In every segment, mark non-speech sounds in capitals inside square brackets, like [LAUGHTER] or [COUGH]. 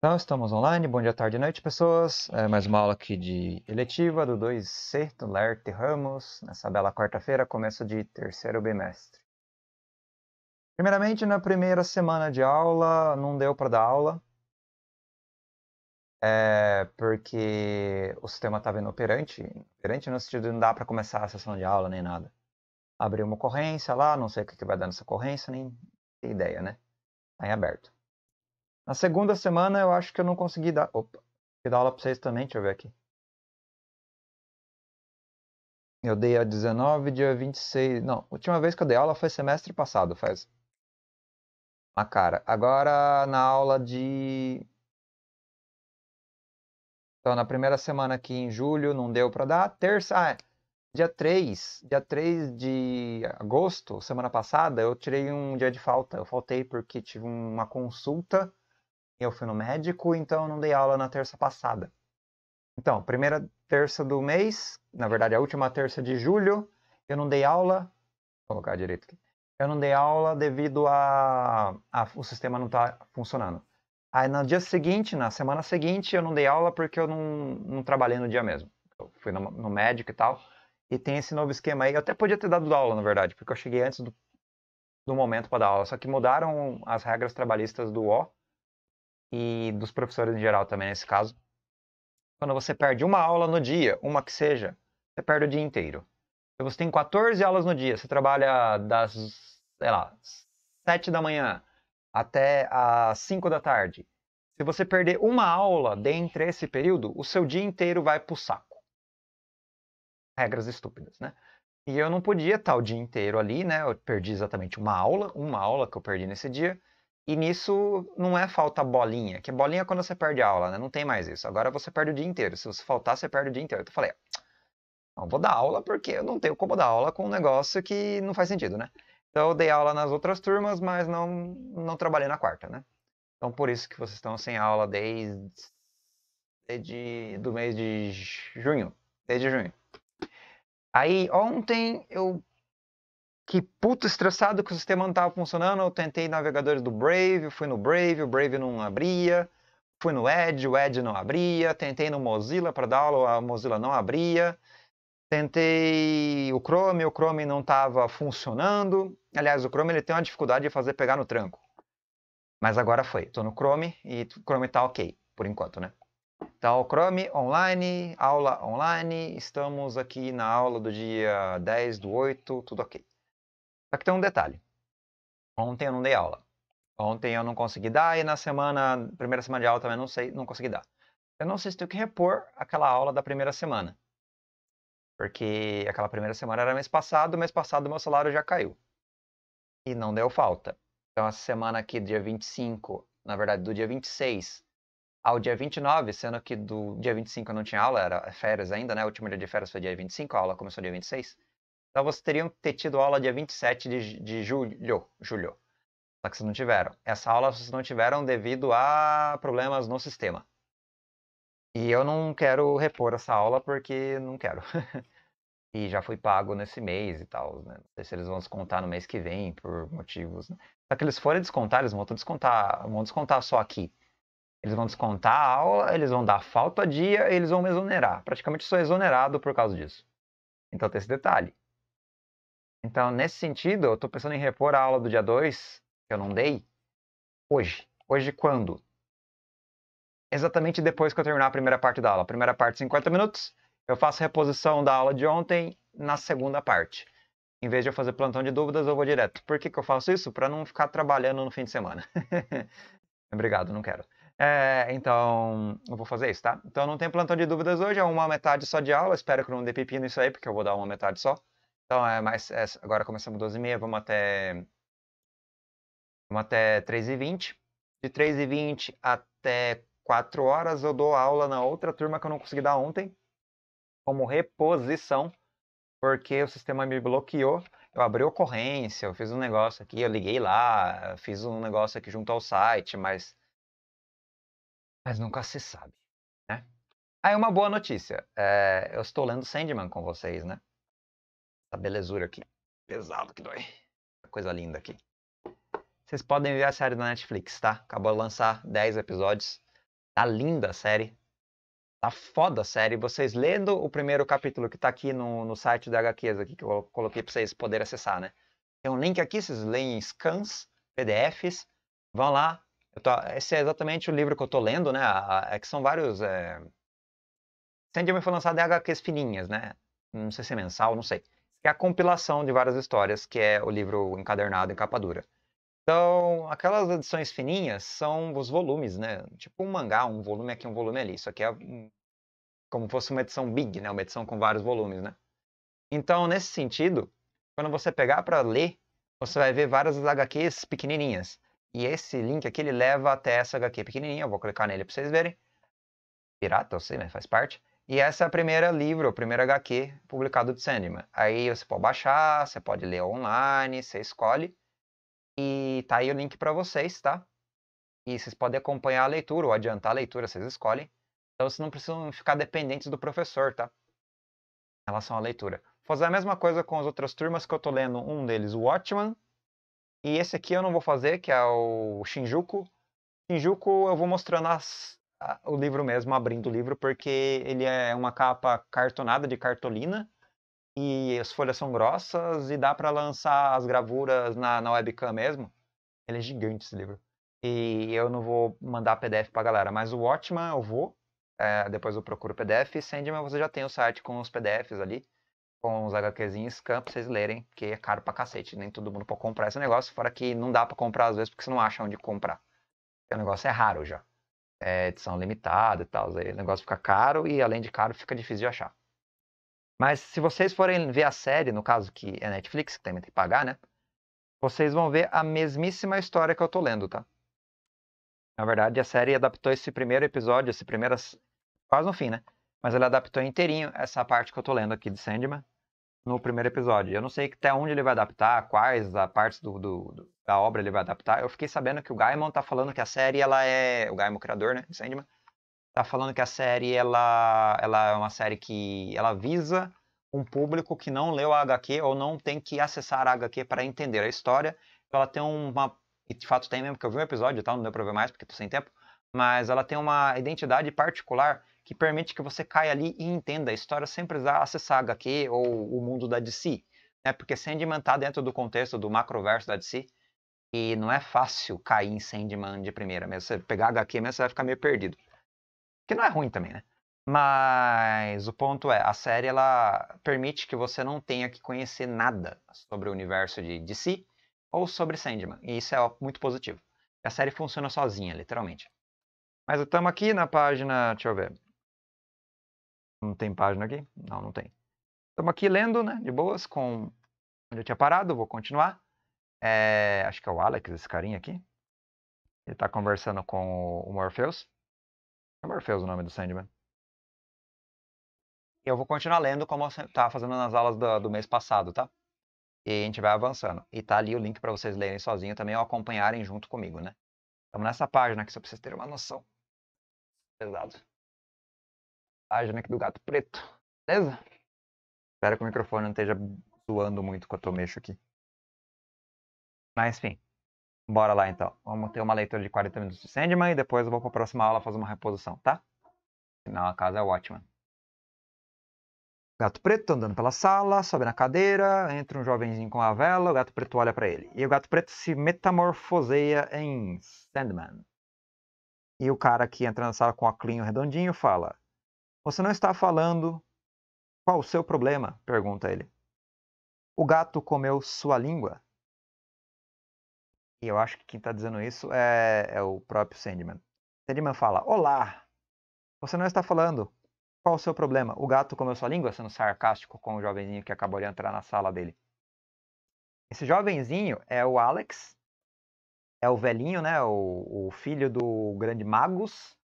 Então, estamos online. Bom dia, tarde e noite, pessoas. É mais uma aula aqui de eletiva do 2C, do Lerte Ramos, nessa bela quarta-feira, começo de terceiro bimestre. Primeiramente, na primeira semana de aula, não deu para dar aula, é porque o sistema estava inoperante. Inoperante no sentido de não dá para começar a sessão de aula nem nada. Abri uma ocorrência lá, não sei o que vai dar nessa ocorrência, nem ideia, né? Está em aberto. Na segunda semana eu acho que eu não consegui dar. Opa, vou dar aula para vocês também, deixa eu ver aqui. Eu dei a 19, dia 26. Não, a última vez que eu dei aula foi semestre passado, faz. Uma cara. Agora na aula de. Então, na primeira semana aqui em julho não deu para dar. Terça. Ah, dia 3. Dia 3 de agosto, semana passada, eu tirei um dia de falta. Eu faltei porque tive uma consulta eu fui no médico, então eu não dei aula na terça passada. Então, primeira terça do mês, na verdade a última terça de julho, eu não dei aula. Vou colocar direito aqui. Eu não dei aula devido a, a o sistema não estar tá funcionando. Aí no dia seguinte, na semana seguinte, eu não dei aula porque eu não, não trabalhei no dia mesmo. Eu fui no, no médico e tal. E tem esse novo esquema aí. Eu até podia ter dado aula, na verdade, porque eu cheguei antes do, do momento para dar aula. Só que mudaram as regras trabalhistas do O e dos professores em geral também nesse caso. Quando você perde uma aula no dia, uma que seja, você perde o dia inteiro. Se você tem 14 aulas no dia, você trabalha das, sei lá, 7 da manhã até as 5 da tarde. Se você perder uma aula dentre esse período, o seu dia inteiro vai pro saco. Regras estúpidas, né? E eu não podia estar o dia inteiro ali, né? Eu perdi exatamente uma aula, uma aula que eu perdi nesse dia. E nisso não é falta bolinha, que bolinha é quando você perde a aula, né? Não tem mais isso. Agora você perde o dia inteiro. Se você faltar, você perde o dia inteiro. Então eu falei, não vou dar aula porque eu não tenho como dar aula com um negócio que não faz sentido, né? Então eu dei aula nas outras turmas, mas não, não trabalhei na quarta, né? Então por isso que vocês estão sem aula desde, desde do mês de junho. Desde junho. Aí ontem eu que puto estressado que o sistema não estava funcionando. Eu tentei navegadores do Brave, fui no Brave, o Brave não abria. Fui no Edge, o Edge não abria. Tentei no Mozilla para dar aula, a Mozilla não abria. Tentei o Chrome, o Chrome não estava funcionando. Aliás, o Chrome ele tem uma dificuldade de fazer pegar no tranco. Mas agora foi. Estou no Chrome e o Chrome está ok, por enquanto, né? Então, Chrome online, aula online. Estamos aqui na aula do dia 10 do 8, tudo ok. Só que tem um detalhe. Ontem eu não dei aula. Ontem eu não consegui dar e na semana, primeira semana de aula também não sei, não consegui dar. Eu não sei se tenho que repor aquela aula da primeira semana. Porque aquela primeira semana era mês passado, mês passado meu salário já caiu. E não deu falta. Então essa semana aqui, dia 25, na verdade do dia 26 ao dia 29, sendo que do dia 25 eu não tinha aula, era férias ainda, né? O último dia de férias foi dia 25, a aula começou dia 26. Então vocês teriam que ter tido aula dia 27 de, de julho, julho. Só que vocês não tiveram. Essa aula vocês não tiveram devido a problemas no sistema. E eu não quero repor essa aula porque não quero. [LAUGHS] e já fui pago nesse mês e tal. Né? Não sei se eles vão descontar no mês que vem por motivos. Né? Só que eles forem descontar, eles vão descontar, vão descontar só aqui. Eles vão descontar a aula, eles vão dar falta dia, eles vão me exonerar. Praticamente sou exonerado por causa disso. Então tem esse detalhe. Então, nesse sentido, eu estou pensando em repor a aula do dia 2, que eu não dei, hoje. Hoje quando? Exatamente depois que eu terminar a primeira parte da aula. Primeira parte, 50 minutos. Eu faço reposição da aula de ontem na segunda parte. Em vez de eu fazer plantão de dúvidas, eu vou direto. Por que, que eu faço isso? Para não ficar trabalhando no fim de semana. [LAUGHS] Obrigado, não quero. É, então, eu vou fazer isso, tá? Então, não tem plantão de dúvidas hoje, é uma metade só de aula. Espero que não dê pepino isso aí, porque eu vou dar uma metade só. Então, é mais, é, agora começamos 12h30, vamos até, vamos até 3h20. De 3h20 até 4 horas eu dou aula na outra turma que eu não consegui dar ontem, como reposição, porque o sistema me bloqueou. Eu abri ocorrência, eu fiz um negócio aqui, eu liguei lá, fiz um negócio aqui junto ao site, mas, mas nunca se sabe, né? Aí uma boa notícia, é, eu estou lendo Sandman com vocês, né? Essa belezura aqui. Pesado que dói. Coisa linda aqui. Vocês podem ver a série da Netflix, tá? Acabou de lançar 10 episódios. Tá linda a série. Tá foda a série. Vocês lendo o primeiro capítulo que tá aqui no, no site da HQs aqui, que eu coloquei pra vocês poderem acessar, né? Tem um link aqui, vocês leem scans, PDFs, vão lá. Tô, esse é exatamente o livro que eu tô lendo, né? É que são vários. É... Foi lançado em HQs fininhas, né? Não sei se é mensal, não sei. É a compilação de várias histórias, que é o livro encadernado em capa dura. Então, aquelas edições fininhas são os volumes, né? Tipo um mangá, um volume aqui, um volume ali. Isso aqui é como fosse uma edição big, né? Uma edição com vários volumes, né? Então, nesse sentido, quando você pegar para ler, você vai ver várias HQs pequenininhas. E esse link aqui, ele leva até essa HQ pequenininha. Eu vou clicar nele para vocês verem. Pirata, eu sei, mas faz parte. E essa é a primeira livro, a primeira HQ publicado de Sandman. Aí você pode baixar, você pode ler online, você escolhe. E tá aí o link para vocês, tá? E vocês podem acompanhar a leitura ou adiantar a leitura, vocês escolhem. Então vocês não precisam ficar dependentes do professor, tá? Em relação à leitura. Fazer a mesma coisa com as outras turmas que eu tô lendo. Um deles, o Watchman. E esse aqui eu não vou fazer, que é o Shinjuku. Shinjuku eu vou mostrando as, o livro mesmo, abrindo o livro, porque ele é uma capa cartonada de cartolina. E as folhas são grossas e dá para lançar as gravuras na, na webcam mesmo. Ele é gigante esse livro. E eu não vou mandar PDF pra galera, mas o Watchman eu vou. É, depois eu procuro PDF. Sandman você já tem o site com os PDFs ali com os HQzinhos scan pra vocês lerem, porque é caro pra cacete. Nem todo mundo pode comprar esse negócio, fora que não dá pra comprar às vezes porque você não acha onde comprar. o negócio é raro já. É edição limitada e tal. O negócio fica caro e além de caro fica difícil de achar. Mas se vocês forem ver a série, no caso que é Netflix, que também tem que pagar, né? Vocês vão ver a mesmíssima história que eu tô lendo, tá? Na verdade, a série adaptou esse primeiro episódio, esse primeiro. quase no fim, né? mas ele adaptou inteirinho essa parte que eu tô lendo aqui de Sandman no primeiro episódio. Eu não sei até onde ele vai adaptar, quais a partes do, do, da obra ele vai adaptar. Eu fiquei sabendo que o Gaiman tá falando que a série, ela é... O Gaiman, criador, né, Sandman, tá falando que a série, ela, ela é uma série que ela visa um público que não leu a HQ ou não tem que acessar a HQ para entender a história. Ela tem uma... E de fato tem mesmo, porque eu vi um episódio e tal, não deu pra ver mais porque tô sem tempo. Mas ela tem uma identidade particular que permite que você caia ali e entenda a história sem precisar acessar HQ ou o mundo da DC. Né? Porque Sandman está dentro do contexto do macroverso da DC e não é fácil cair em Sandman de primeira. Mesmo você pegar HQ mesmo, você vai ficar meio perdido. Que não é ruim também, né? Mas o ponto é, a série ela permite que você não tenha que conhecer nada sobre o universo de DC ou sobre Sandman. E isso é muito positivo. A série funciona sozinha, literalmente. Mas estamos aqui na página, deixa eu ver, não tem página aqui? Não, não tem. Estamos aqui lendo, né? De boas, com onde eu tinha parado, vou continuar. É... Acho que é o Alex, esse carinha aqui. Ele está conversando com o Morpheus. É Morpheus o nome do Sandman. Eu vou continuar lendo como eu estava fazendo nas aulas do, do mês passado, tá? E a gente vai avançando. E tá ali o link para vocês lerem sozinho também ou acompanharem junto comigo, né? Estamos nessa página aqui, só para vocês terem uma noção. Pesado página aqui do gato preto. Beleza? Espero que o microfone não esteja zoando muito quando eu mexo aqui. Mas enfim. Bora lá então. Vamos ter uma leitura de 40 minutos de Sandman e depois eu vou para a próxima aula fazer uma reposição, tá? Afinal, a casa é ótima. Gato preto andando pela sala, sobe na cadeira, entra um jovenzinho com a vela, o gato preto olha para ele. E o gato preto se metamorfoseia em Sandman. E o cara que entra na sala com o aclinho redondinho fala: você não está falando. Qual o seu problema? pergunta ele. O gato comeu sua língua? E eu acho que quem está dizendo isso é, é, o próprio Sandman. Sandman fala: Olá! Você não está falando. Qual o seu problema? O gato comeu sua língua? Sendo sarcástico com o jovenzinho que acabou de entrar na sala dele. Esse jovenzinho é o Alex. É o velhinho, né? O, o filho do grande Magus.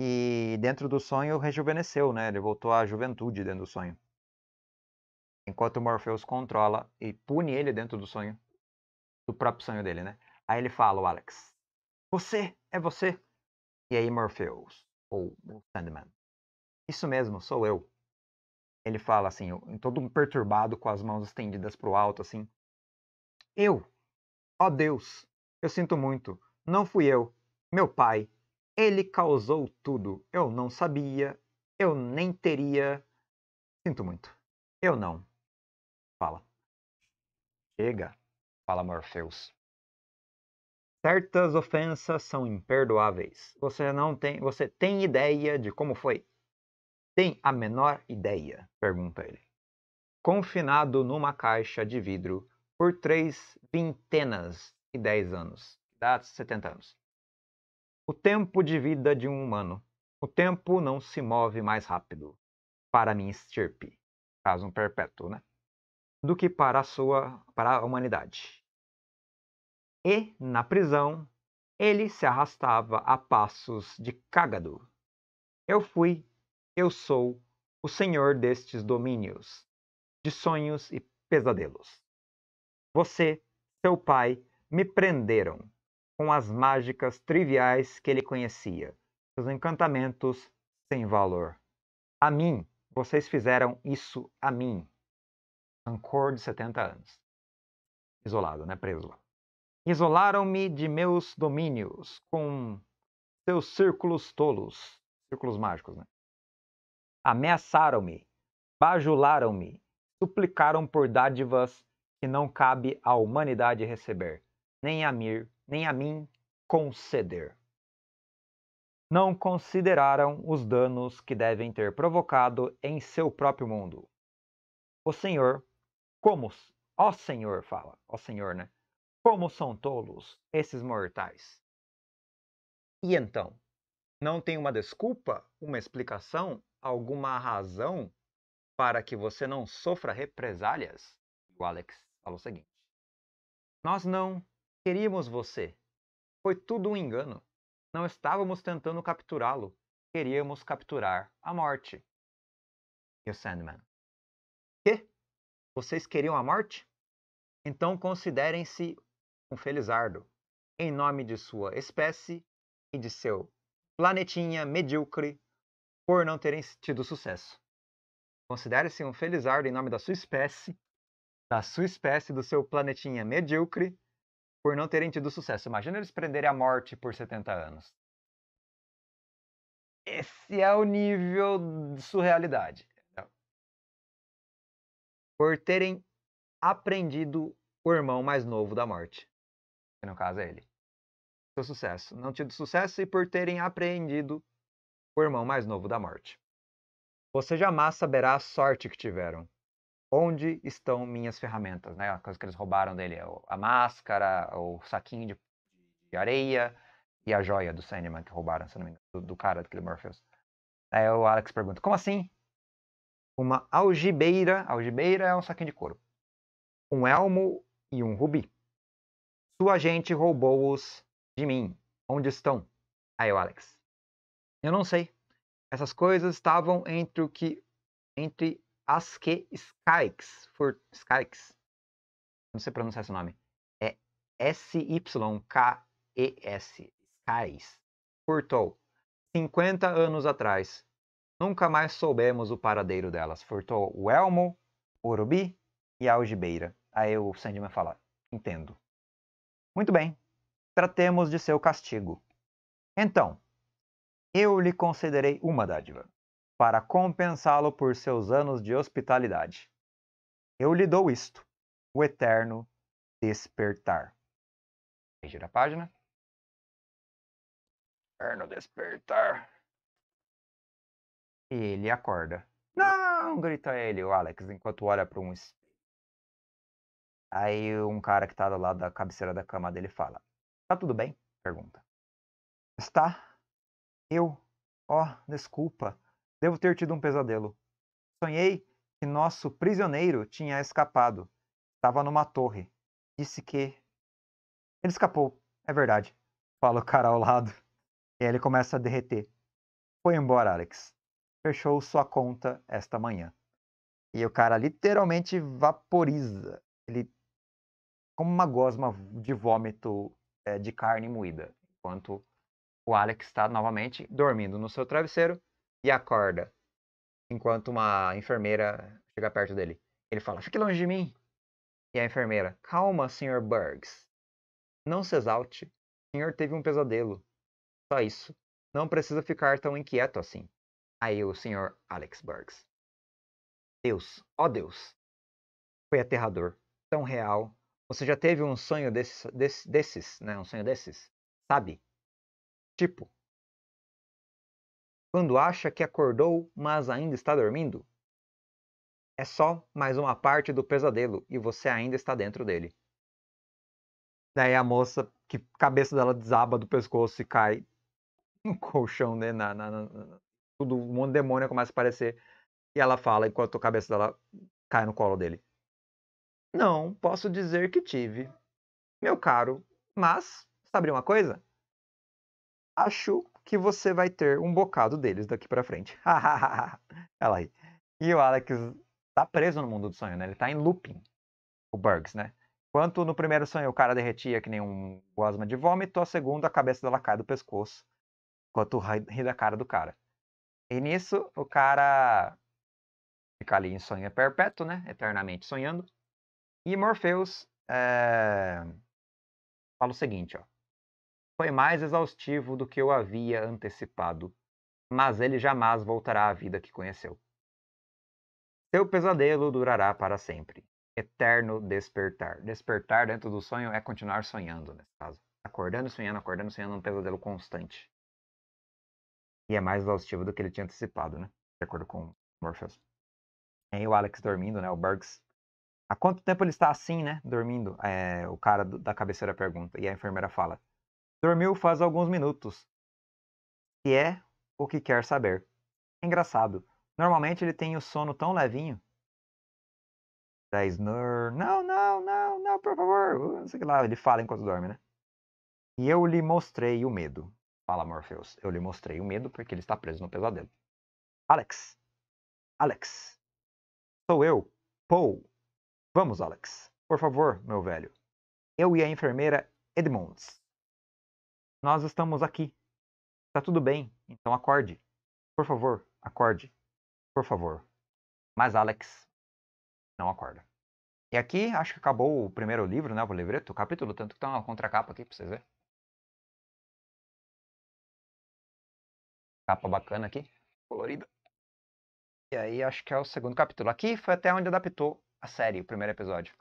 E dentro do sonho rejuvenesceu, né? Ele voltou à juventude dentro do sonho. Enquanto Morpheus controla e pune ele dentro do sonho, do próprio sonho dele, né? Aí ele fala, o Alex, você, é você. E aí Morpheus, ou o Sandman, isso mesmo, sou eu. Ele fala assim, todo perturbado, com as mãos estendidas para o alto, assim. Eu, ó oh Deus, eu sinto muito, não fui eu, meu pai, Ele causou tudo. Eu não sabia. Eu nem teria. Sinto muito. Eu não. Fala. Chega, fala Morpheus. Certas ofensas são imperdoáveis. Você não tem, você tem ideia de como foi? Tem a menor ideia? pergunta ele. Confinado numa caixa de vidro por três vintenas e dez anos, dá 70 anos. O tempo de vida de um humano. O tempo não se move mais rápido para minha estirpe, caso um perpétuo, né? Do que para a sua, para a humanidade e, na prisão, ele se arrastava a passos de cágado. Eu fui, eu sou, o senhor destes domínios, de sonhos e pesadelos. Você, seu pai, me prenderam com as mágicas triviais que ele conhecia, seus encantamentos sem valor. A mim, vocês fizeram isso a mim. Ancor de 70 anos. Isolado, né? Preso lá. Isolaram-me de meus domínios com seus círculos tolos, círculos mágicos, né? Ameaçaram-me, bajularam-me, suplicaram por dádivas que não cabe à humanidade receber, nem a mim, nem a mim conceder. Não consideraram os danos que devem ter provocado em seu próprio mundo. O Senhor, como, ó Senhor, fala, ó Senhor, né? Como são tolos esses mortais? E então? Não tem uma desculpa, uma explicação, alguma razão para que você não sofra represálias? O Alex falou o seguinte: Nós não queríamos você. Foi tudo um engano. Não estávamos tentando capturá-lo. Queríamos capturar a morte. E o Sandman: Que? Vocês queriam a morte? Então considerem-se um felizardo, em nome de sua espécie e de seu planetinha medíocre por não terem tido sucesso. Considere-se um felizardo em nome da sua espécie, da sua espécie, do seu planetinha medíocre, por não terem tido sucesso. Imagina eles prenderem a morte por 70 anos. Esse é o nível de surrealidade. Por terem aprendido o irmão mais novo da morte que no caso é ele. Seu sucesso. Não tido sucesso e por terem apreendido o irmão mais novo da morte. Você jamais saberá a sorte que tiveram. Onde estão minhas ferramentas? Né? A coisa que eles roubaram dele é a máscara, o saquinho de, de areia e a joia do Sandman que roubaram, se não me engano, do, do cara daquele Morpheus. Aí o Alex pergunta: Como assim? Uma algibeira. Algibeira é um saquinho de couro. Um elmo e um rubi. Sua gente roubou-os de mim. Onde estão? Aí o Alex. Eu não sei. Essas coisas estavam entre o que. Entre as que Skykes. For, Skykes. Não sei pronunciar esse nome. É S-Y-K-E-S. Skys. Furtou. 50 anos atrás. Nunca mais soubemos o paradeiro delas. Furtou o elmo, o rubi e a algibeira. Aí o Sandman fala: Entendo. Muito bem, tratemos de seu castigo. Então, eu lhe concederei uma dádiva, para compensá-lo por seus anos de hospitalidade. Eu lhe dou isto, o eterno despertar. Gira a página. Eterno despertar. E ele acorda. Não! grita ele, o Alex, enquanto olha para um. Aí um cara que tá do lado da cabeceira da cama dele fala: Tá tudo bem? Pergunta. Está? Eu? Ó, oh, desculpa. Devo ter tido um pesadelo. Sonhei que nosso prisioneiro tinha escapado. Estava numa torre. Disse que. Ele escapou, é verdade. Fala o cara ao lado. E aí ele começa a derreter. Foi embora, Alex. Fechou sua conta esta manhã. E o cara literalmente vaporiza. Ele como uma gosma de vômito é, de carne moída, enquanto o Alex está novamente dormindo no seu travesseiro e acorda enquanto uma enfermeira chega perto dele. Ele fala: Fique longe de mim. E a enfermeira: Calma, Sr. Burgs. Não se exalte. O senhor teve um pesadelo. Só isso. Não precisa ficar tão inquieto assim. Aí o Sr. Alex Burks. Deus, ó oh Deus. Foi aterrador, tão real. Você já teve um sonho desses, desses, desses, né? Um sonho desses? Sabe? Tipo, quando acha que acordou, mas ainda está dormindo? É só mais uma parte do pesadelo e você ainda está dentro dele. Daí a moça, que a cabeça dela desaba do pescoço e cai no [LAUGHS] colchão, né? Na, na, na, tudo, um monte de demônio começa a aparecer. E ela fala enquanto a cabeça dela cai no colo dele. Não, posso dizer que tive. Meu caro, mas, sabe uma coisa? Acho que você vai ter um bocado deles daqui para frente. [LAUGHS] ela aí. E o Alex tá preso no mundo do sonho, né? Ele tá em looping. O Burgs, né? Enquanto no primeiro sonho o cara derretia que nem um gosma de vômito, a segunda a cabeça dela cai do pescoço. Enquanto ri da cara do cara. E nisso o cara fica ali em sonho perpétuo, né? Eternamente sonhando. E Morpheus é... fala o seguinte, ó. Foi mais exaustivo do que eu havia antecipado, mas ele jamais voltará à vida que conheceu. Seu pesadelo durará para sempre. Eterno despertar. Despertar dentro do sonho é continuar sonhando, nesse caso. Acordando, sonhando, acordando, sonhando, um pesadelo constante. E é mais exaustivo do que ele tinha antecipado, né? De acordo com Morpheus. Aí o Alex dormindo, né? O Burgs. Há quanto tempo ele está assim, né? Dormindo? É, o cara da cabeceira pergunta. E a enfermeira fala: Dormiu faz alguns minutos. E é o que quer saber. Engraçado. Normalmente ele tem o sono tão levinho. Da Snur, não, não, não, não, por favor. Uh, não sei que lá. Ele fala enquanto dorme, né? E eu lhe mostrei o medo. Fala Morpheus. Eu lhe mostrei o medo porque ele está preso no pesadelo. Alex. Alex. Sou eu, Paul. Vamos, Alex. Por favor, meu velho. Eu e a enfermeira Edmonds. Nós estamos aqui. Está tudo bem, então acorde. Por favor, acorde. Por favor. Mas Alex não acorda. E aqui acho que acabou o primeiro livro, né? O livreto, o capítulo, tanto que tá uma contracapa aqui pra vocês verem. Capa bacana aqui, colorida. E aí acho que é o segundo capítulo. Aqui foi até onde adaptou a série, o primeiro episódio.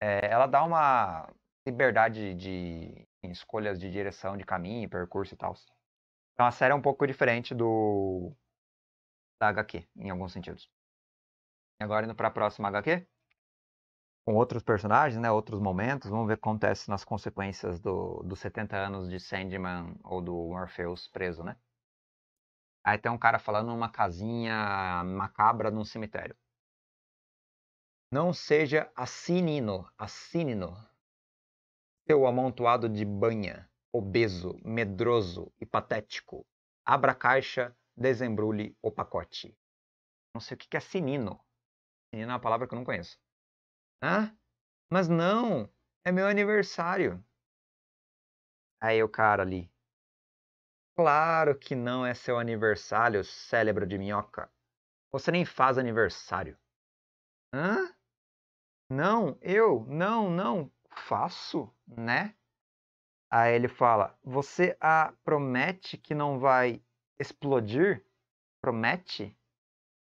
É, ela dá uma liberdade de escolhas de direção de caminho, percurso e tal. Então a série é um pouco diferente do da HQ, em alguns sentidos. E agora indo para a próxima HQ, com outros personagens, né, outros momentos, vamos ver o que acontece nas consequências do, dos 70 anos de Sandman ou do Morpheus preso, né? Aí tem um cara falando numa casinha macabra num cemitério. Não seja assinino, assinino, seu amontoado de banha, obeso, medroso e patético. Abra a caixa desembrulhe o pacote. Não sei o que é sinino. Sinino é uma palavra que eu não conheço. Ah, mas não, é meu aniversário. Aí o cara ali. Claro que não é seu aniversário, cérebro de minhoca. Você nem faz aniversário. Hã? Não, eu, não, não, faço, né? Aí ele fala: Você a promete que não vai explodir, promete,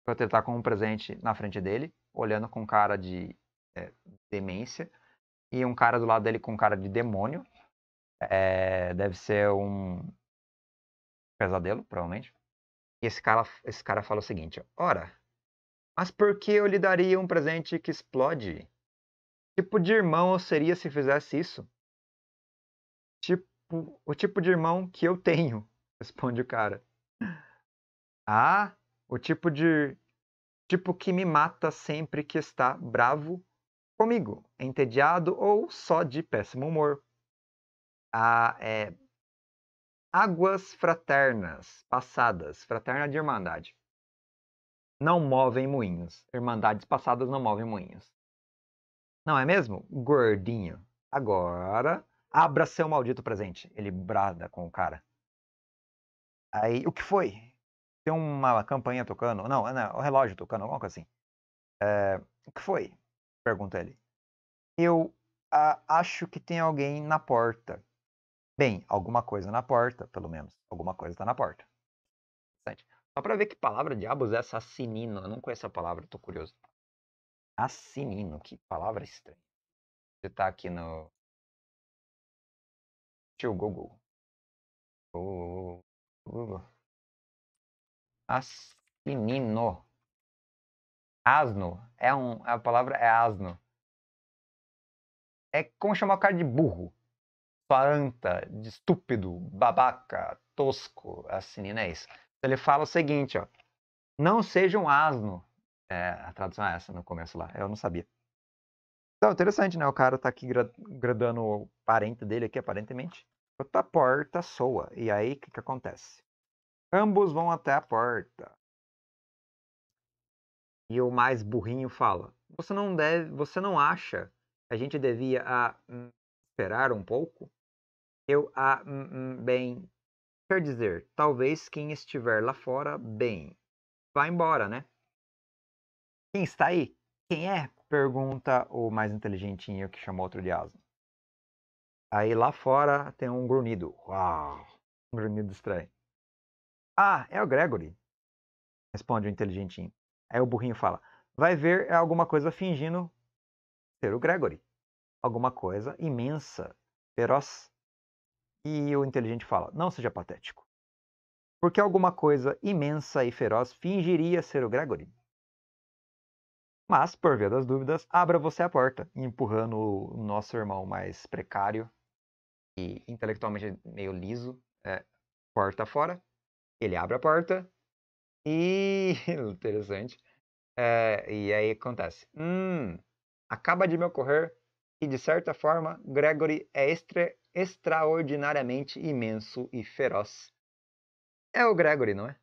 enquanto ele tá com um presente na frente dele, olhando com cara de é, demência, e um cara do lado dele com cara de demônio. É, deve ser um pesadelo, provavelmente. E esse cara, esse cara fala o seguinte: Ora, mas por que eu lhe daria um presente que explode? Tipo de irmão eu seria se fizesse isso? Tipo, o tipo de irmão que eu tenho, [LAUGHS] responde o cara. Ah, o tipo de tipo que me mata sempre que está bravo comigo, entediado ou só de péssimo humor. Ah, é águas fraternas passadas, fraterna de irmandade. Não movem moinhos. Irmandades passadas não movem moinhos. Não é mesmo? Gordinho. Agora, abra seu maldito presente. Ele brada com o cara. Aí, o que foi? Tem uma campanha tocando? Não, não, o relógio tocando, alguma coisa assim. É, o que foi? Pergunta ele. Eu a, acho que tem alguém na porta. Bem, alguma coisa na porta, pelo menos. Alguma coisa está na porta. Só para ver que palavra diabos é assassinino. Eu não conheço a palavra, tô curioso. Assinino, que palavra estranha. Você tá aqui no. Tio Google. Google. Assinino. Asno. É um, a palavra é asno. É como chamar o cara de burro. Anta, de estúpido, babaca, tosco. Assinino é isso. Ele fala o seguinte, ó. Não seja um asno. É, a tradução é essa no começo lá. Eu não sabia. Então, interessante, né? O cara tá aqui gradando o parente dele aqui, aparentemente. Outra porta soa. E aí, o que, que acontece? Ambos vão até a porta. E o mais burrinho fala: Você não deve, você não acha que a gente devia ah, hum, esperar um pouco? Eu, ah, hum, hum, bem, quer dizer, talvez quem estiver lá fora, bem, vá embora, né? Quem está aí? Quem é? Pergunta o mais inteligentinho que chamou outro de asno. Aí lá fora tem um grunhido. Uau! Um grunhido estranho. Ah, é o Gregory. Responde o inteligentinho. Aí o burrinho fala: Vai ver, é alguma coisa fingindo ser o Gregory. Alguma coisa imensa, feroz. E o inteligente fala: Não seja patético. Porque alguma coisa imensa e feroz fingiria ser o Gregory. Mas, por via das dúvidas, abra você a porta, empurrando o nosso irmão mais precário e intelectualmente meio liso, é, porta fora. Ele abre a porta e. [LAUGHS] interessante. É, e aí acontece. Hum, acaba de me ocorrer que, de certa forma, Gregory é extra, extraordinariamente imenso e feroz. É o Gregory, não é?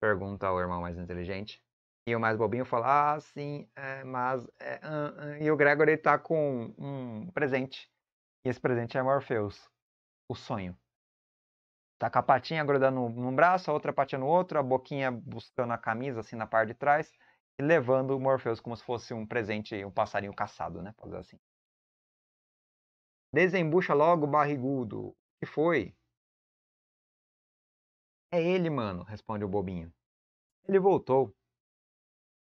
Pergunta o irmão mais inteligente. E o mais bobinho fala, ah, sim, é, mas... É, uh, uh. E o Gregory tá com um presente. E esse presente é Morpheus, o sonho. Tá com a patinha grudando num braço, a outra patinha no outro, a boquinha buscando a camisa, assim, na parte de trás. E levando o Morpheus como se fosse um presente, um passarinho caçado, né? Pode assim. Desembucha logo, barrigudo. O que foi? É ele, mano, responde o bobinho. Ele voltou.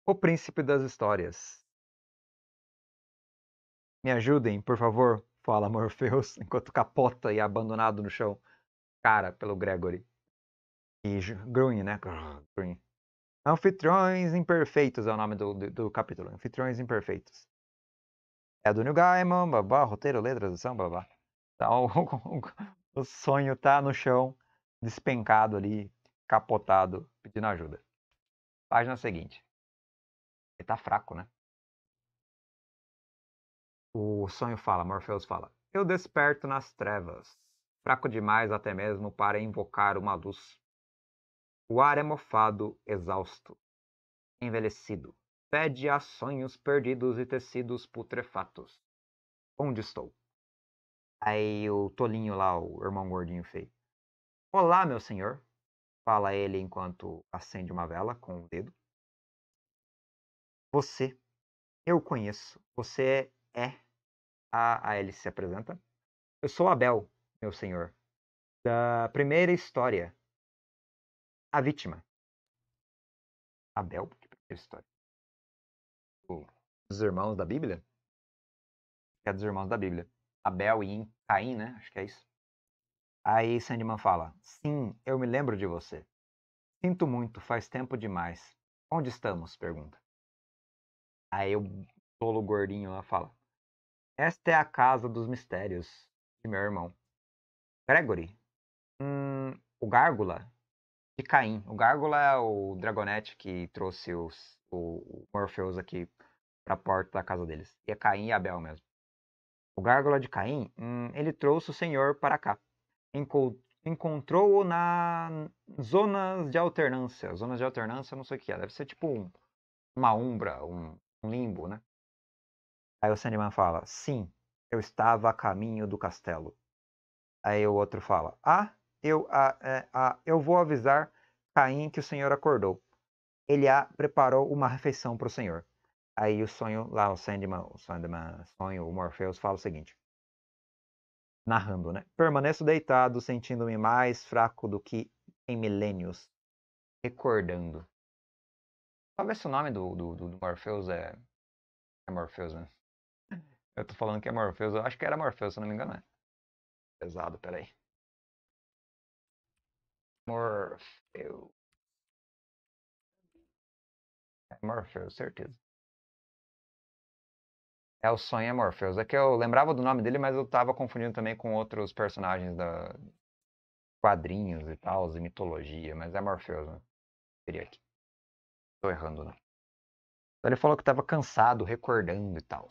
O príncipe das histórias. Me ajudem, por favor, fala Morpheus, [LAUGHS] enquanto capota e é abandonado no chão. Cara, pelo Gregory. E Grun, né? Grun. Anfitriões Imperfeitos é o nome do, do, do, capítulo. Anfitriões Imperfeitos. É do New Gaiman, babá, roteiro, letra, tradução, babá. Então, [LAUGHS] o, o sonho tá no chão, despencado ali, capotado, pedindo ajuda. Página seguinte. Ele tá fraco, né? O sonho fala, Morpheus fala: Eu desperto nas trevas, fraco demais até mesmo para invocar uma luz. O ar é mofado, exausto, envelhecido, pede a sonhos perdidos e tecidos putrefatos. Onde estou? Aí o tolinho lá, o irmão gordinho feio. Olá, meu senhor, fala ele enquanto acende uma vela com o dedo. Você, eu conheço. Você é. A, a ele se apresenta. Eu sou Abel, meu senhor. Da primeira história. A vítima. Abel? Que primeira história? Dos irmãos da Bíblia? É dos irmãos da Bíblia. Abel e Caim, né? Acho que é isso. Aí Sandman fala: Sim, eu me lembro de você. Sinto muito, faz tempo demais. Onde estamos? pergunta. Aí o tolo gordinho lá fala: Esta é a casa dos mistérios de meu irmão. Gregory, hum, o Gárgula de Caim. O Gárgula é o Dragonete que trouxe os, o, o Morpheus aqui para a porta da casa deles. E é Caim e Abel mesmo. O Gárgula de Caim, hum, ele trouxe o Senhor para cá. Encontrou-o na zonas de alternância. Zonas de alternância, não sei o que é. Deve ser tipo um, uma umbra, um, um limbo, né? Aí o Sandman fala: Sim, eu estava a caminho do castelo. Aí o outro fala: Ah, eu, ah, é, ah, eu vou avisar Caim que o senhor acordou. Ele a preparou uma refeição para o senhor. Aí o sonho, lá o Sandman, o Sandman, sonho, o Morpheus fala o seguinte: narrando, né? Permaneço deitado, sentindo-me mais fraco do que em milênios, recordando. Talvez se o nome do, do, do Morpheus é. É Morpheus, né? Eu tô falando que é Morpheus, eu acho que era Morpheus, se não me engano, é. Pesado, peraí. Morpheus. É Morpheus, certeza. É o sonho é Morpheus. É que eu lembrava do nome dele, mas eu tava confundindo também com outros personagens da quadrinhos e tal, e mitologia, mas é Morpheus, né? Seria aqui. Tô errando, né? Então ele falou que tava cansado, recordando e tal.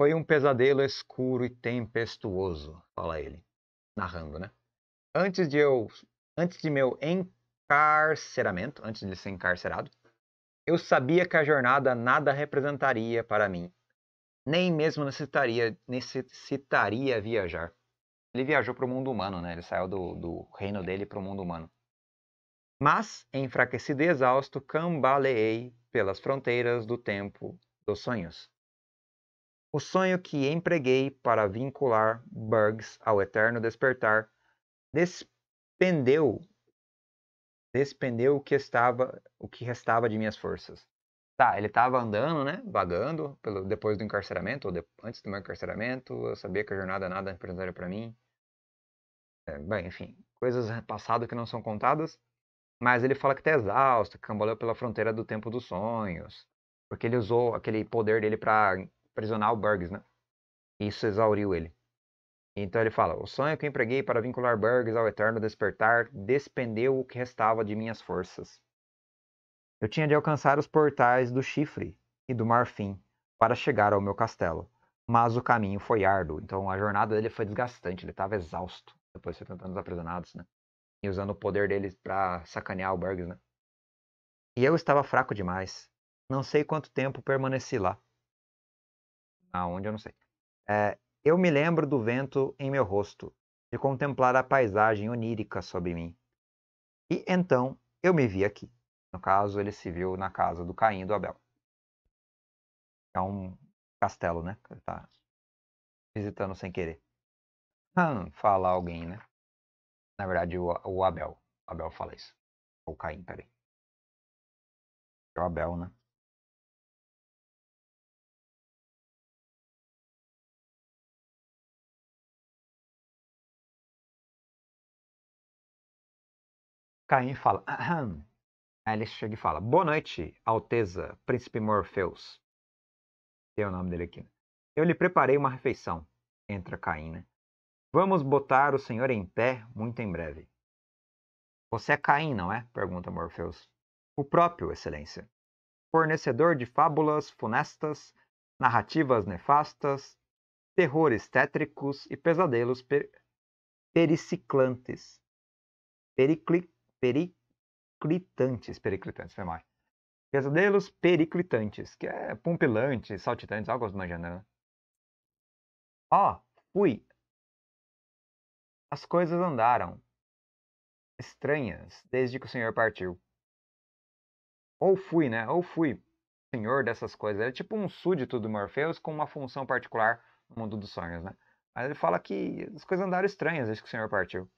Foi um pesadelo escuro e tempestuoso, fala ele, narrando, né? Antes de eu, antes de meu encarceramento, antes de ser encarcerado, eu sabia que a jornada nada representaria para mim. Nem mesmo necessitaria, necessitaria viajar. Ele viajou para o mundo humano, né? Ele saiu do, do reino dele para o mundo humano. Mas, enfraquecido e exausto, cambaleei pelas fronteiras do tempo dos sonhos. O sonho que empreguei para vincular Bugs ao eterno despertar despendeu despendeu o que estava, o que restava de minhas forças. Tá, ele estava andando, né, vagando pelo, depois do encarceramento ou de, antes do meu encarceramento. Eu sabia que a jornada nada representaria para mim. É, bem, enfim, coisas passadas que não são contadas. Mas ele fala que está exausto, que cambaleou pela fronteira do tempo dos sonhos, porque ele usou aquele poder dele para aprisionar o Burgs, né? Isso exauriu ele. Então ele fala: O sonho que empreguei para vincular Burgs ao eterno despertar despendeu o que restava de minhas forças. Eu tinha de alcançar os portais do chifre e do marfim para chegar ao meu castelo, mas o caminho foi árduo, então a jornada dele foi desgastante, ele estava exausto depois de 70 anos aprisionados, né? E usando o poder dele para sacanear o Burgs, né? E eu estava fraco demais. Não sei quanto tempo permaneci lá. Aonde eu não sei. É, eu me lembro do vento em meu rosto, de contemplar a paisagem onírica sobre mim. E então eu me vi aqui. No caso, ele se viu na casa do Caim e do Abel. É um castelo, né? Ele tá visitando sem querer. Hum, [LAUGHS] fala alguém, né? Na verdade, o, o Abel. O Abel fala isso. Ou Caim, peraí. É o Abel, né? Caim fala. Aham. Aí ele chega e fala: Boa noite, Alteza, Príncipe Morpheus. Tem o nome dele aqui. Eu lhe preparei uma refeição. Entra Caim, né? Vamos botar o senhor em pé muito em breve. Você é Caim, não é? pergunta Morpheus. O próprio, Excelência. Fornecedor de fábulas funestas, narrativas nefastas, terrores tétricos e pesadelos per periciclantes. Pericli periclitantes, periclitantes, foi mal. Pesadelos periclitantes, que é pumpilantes, saltitantes, algo do gênero, né? Ó, oh, fui. As coisas andaram estranhas desde que o senhor partiu. Ou fui, né? Ou fui senhor dessas coisas. Ele é tipo um súdito do Morpheus com uma função particular no mundo dos sonhos, né? Mas ele fala que as coisas andaram estranhas desde que o senhor partiu.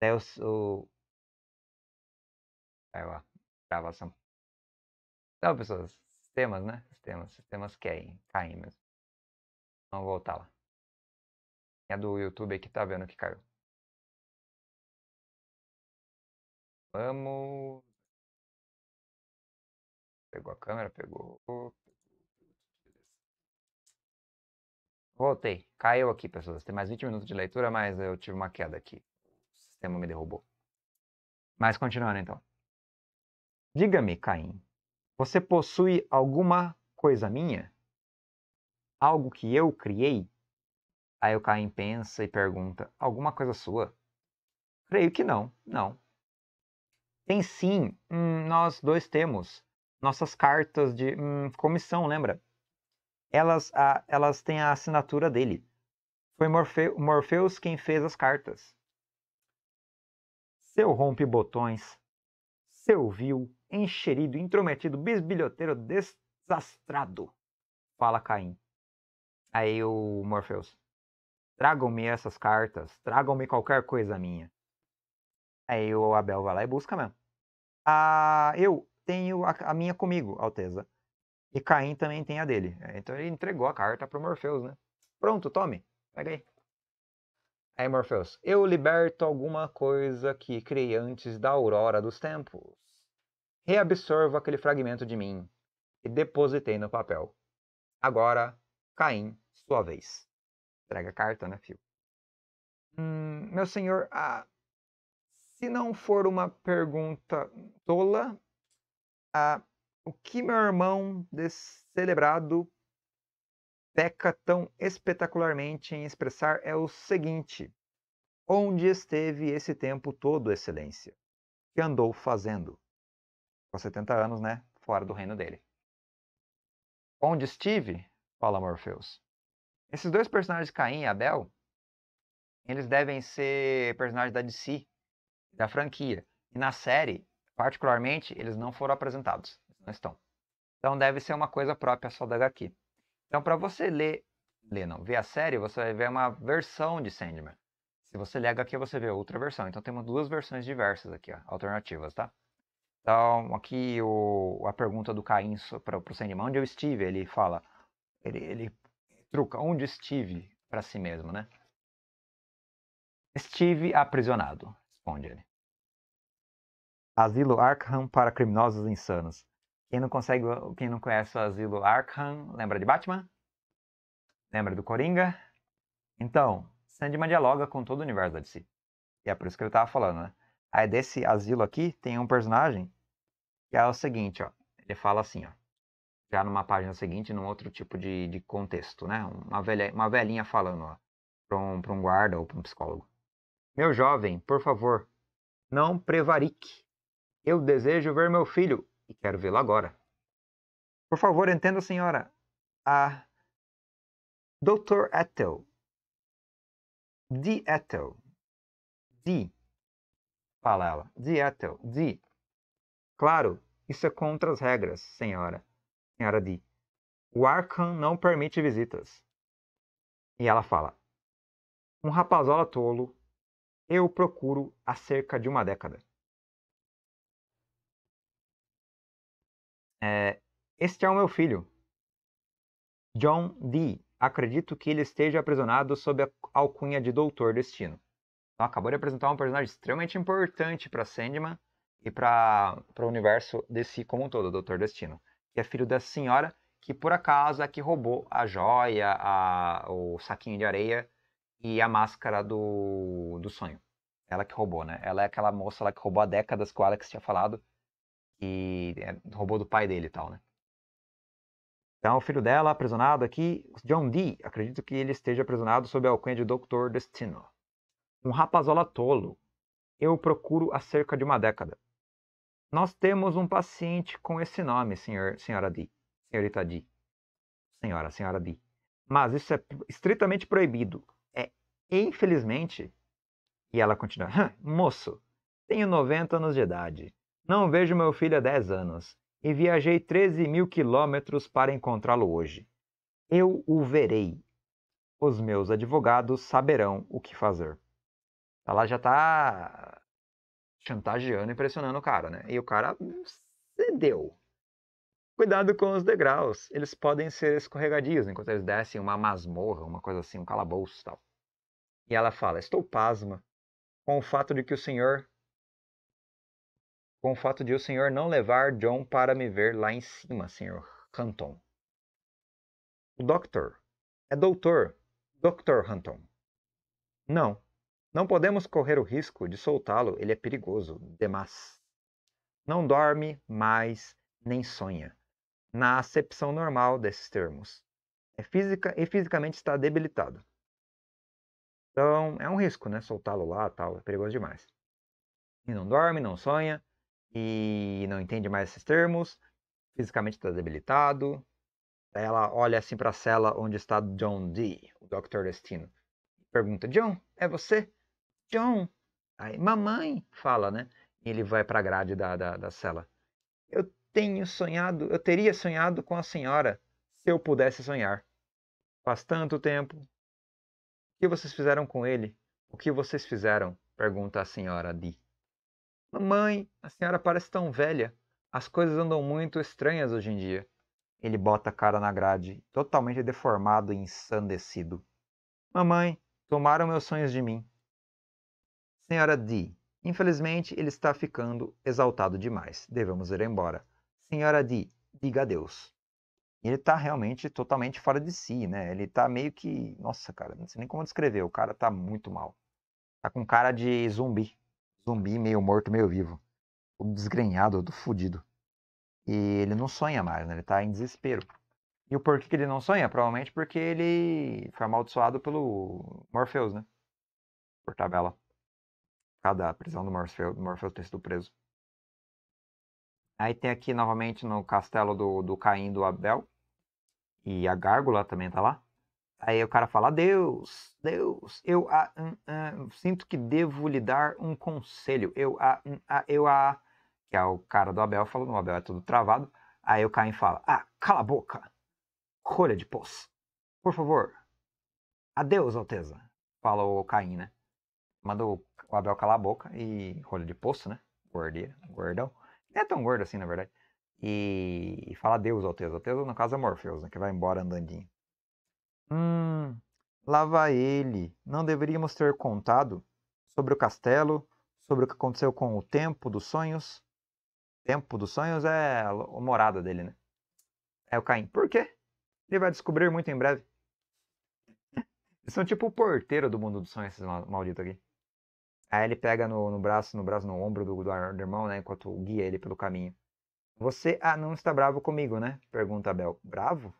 Daí o, o, Aí lá, gravação. Então, pessoas, sistemas, né? Sistemas, sistemas caem, caem mesmo. Vamos voltar lá. É do YouTube aqui, tá vendo que caiu. Vamos. Pegou a câmera, pegou. Voltei. Caiu aqui, pessoas. Tem mais 20 minutos de leitura, mas eu tive uma queda aqui. O sistema me derrubou. Mas continuando então. Diga-me, Caim, você possui alguma coisa minha? Algo que eu criei? Aí o Caim pensa e pergunta: Alguma coisa sua? Creio que não, não. Tem sim, hum, nós dois temos. Nossas cartas de hum, comissão, lembra? Elas, a, elas têm a assinatura dele. Foi Morfe Morpheus quem fez as cartas. Seu rompe-botões, seu vil, encherido, intrometido, bisbilhoteiro, desastrado. Fala Caim. Aí o Morpheus. Tragam-me essas cartas, tragam-me qualquer coisa minha. Aí o Abel vai lá e busca mesmo. Ah, eu tenho a, a minha comigo, Alteza. E Caim também tem a dele. É, então ele entregou a carta para Morpheus, né? Pronto, tome. Pega aí. Aí Morpheus, eu liberto alguma coisa que criei antes da aurora dos tempos. Reabsorvo aquele fragmento de mim e depositei no papel. Agora, Caim, sua vez. Entrega a carta, né, filho? Hum, meu senhor, ah, se não for uma pergunta tola, ah, o que meu irmão descelebrado peca tão espetacularmente em expressar é o seguinte: onde esteve esse tempo todo, Excelência? Que andou fazendo? Com 70 anos, né? Fora do reino dele. Onde estive? Fala Morpheus. Esses dois personagens, Caim e Abel, eles devem ser personagens da DC, da franquia. E na série, particularmente, eles não foram apresentados. Não estão. Então deve ser uma coisa própria só da HQ. Então, para você ler, ler não, ver a série, você vai ver uma versão de Sandman. Se você ler HQ, você vê outra versão. Então temos duas versões diversas aqui, ó, alternativas, tá? Então, aqui o, a pergunta do Caim para o Sandman, onde eu estive? Ele fala, ele, ele truca, onde estive para si mesmo, né? Estive aprisionado, responde ele. Asilo Arkham para criminosos insanos. Quem não consegue, quem não conhece o Asilo Arkham, lembra de Batman? Lembra do Coringa? Então, Sandman dialoga com todo o universo da DC. E é por isso que ele estava falando, né? Aí desse asilo aqui tem um personagem que é o seguinte, ó. Ele fala assim, ó. Já numa página seguinte, num outro tipo de, de contexto, né? Uma, velha, uma velhinha falando, ó. Para um, um guarda ou para um psicólogo. Meu jovem, por favor, não prevarique. Eu desejo ver meu filho e quero vê-lo agora. Por favor, entenda, senhora. A Dr. Ethel. D. Ethel. D. Fala ela. D. Ethel. D. Claro, isso é contra as regras, senhora. Senhora D. O Arkham não permite visitas. E ela fala: Um rapazola tolo. Eu procuro há cerca de uma década. É, este é o meu filho, John Dee. Acredito que ele esteja aprisionado sob a alcunha de Doutor Destino. Então, acabou de apresentar um personagem extremamente importante para Sandman e para o universo desse como um todo, Doutor Destino, que é filho dessa senhora que por acaso é que roubou a joia, a, o saquinho de areia e a máscara do, do sonho. Ela que roubou, né? Ela é aquela moça lá que roubou há décadas que o Alex tinha falado que é, roubou do pai dele e tal, né? Então, o filho dela, aprisionado aqui, John Dee, acredito que ele esteja aprisionado sob a alcunha de Dr. Destino. Um rapazola tolo. Eu procuro há cerca de uma década. Nós temos um paciente com esse nome, senhor, senhora Dee. Senhorita Dee. Senhora, senhora Dee. Mas isso é estritamente proibido. Infelizmente... E ela continua. Moço, tenho 90 anos de idade. Não vejo meu filho há 10 anos e viajei 13 mil quilômetros para encontrá-lo hoje. Eu o verei. Os meus advogados saberão o que fazer. Ela já está chantageando, impressionando o cara, né? E o cara cedeu. Cuidado com os degraus, eles podem ser escorregadios enquanto eles descem uma masmorra, uma coisa assim, um calabouço e tal. E ela fala: Estou pasma com o fato de que o senhor com o fato de o senhor não levar John para me ver lá em cima, senhor Hunton. O Doctor. É doutor. Dr. Hunton. Não. Não podemos correr o risco de soltá-lo, ele é perigoso, demais. Não dorme mais nem sonha, na acepção normal desses termos. É física e fisicamente está debilitado. Então, é um risco, né? Soltá-lo lá, tal, é perigoso demais. E não dorme, não sonha, e não entende mais esses termos, fisicamente está debilitado. Ela olha assim para a cela onde está John Dee, o Dr. Destino. Pergunta: John, é você? John. Aí, mamãe, fala, né? E ele vai para a grade da, da, da cela. Eu tenho sonhado, eu teria sonhado com a senhora se eu pudesse sonhar. Faz tanto tempo que vocês fizeram com ele? O que vocês fizeram? Pergunta a senhora Di. Mamãe, a senhora parece tão velha. As coisas andam muito estranhas hoje em dia. Ele bota a cara na grade, totalmente deformado e ensandecido. Mamãe, tomaram meus sonhos de mim. Senhora D, infelizmente ele está ficando exaltado demais. Devemos ir embora. Senhora D, diga adeus. Ele está realmente totalmente fora de si, né? Ele está meio que. Nossa, cara, não sei nem como descrever. O cara está muito mal. Tá com cara de zumbi. Zumbi meio morto, meio vivo. O desgrenhado, do fudido. E ele não sonha mais, né? Ele tá em desespero. E o porquê que ele não sonha? Provavelmente porque ele foi amaldiçoado pelo Morpheus, né? Por tabela. Cada prisão do Morpheus, do Morpheus ter sido preso. Aí tem aqui novamente no castelo do, do Caim do Abel. E a gárgula também tá lá. Aí o cara fala: Deus, Deus, eu hum, hum, sinto que devo lhe dar um conselho. Eu, ah, hum, ah, eu, ah, que é o cara do Abel, falando, o Abel é tudo travado. Aí o Caim fala, ah, cala a boca, rolha de poço, por favor. Adeus, Alteza, fala o Caim, né? Manda o Abel calar a boca e rolha de poço, né? Gordeira, gordão. Não é tão gordo assim, na verdade. E, e fala adeus, Alteza. Alteza, no caso, é Morpheus, né? Que vai embora andandinho. Hum, lá vai ele. Não deveríamos ter contado sobre o castelo, sobre o que aconteceu com o tempo dos sonhos? tempo dos sonhos é a morada dele, né? É o Caim. Por quê? Ele vai descobrir muito em breve. [LAUGHS] Eles são tipo o porteiro do mundo dos sonhos, esses malditos aqui. Aí ele pega no, no braço, no braço, no ombro do, do, do irmão, né? Enquanto guia ele pelo caminho. Você, ah, não está bravo comigo, né? Pergunta Abel. Bravo?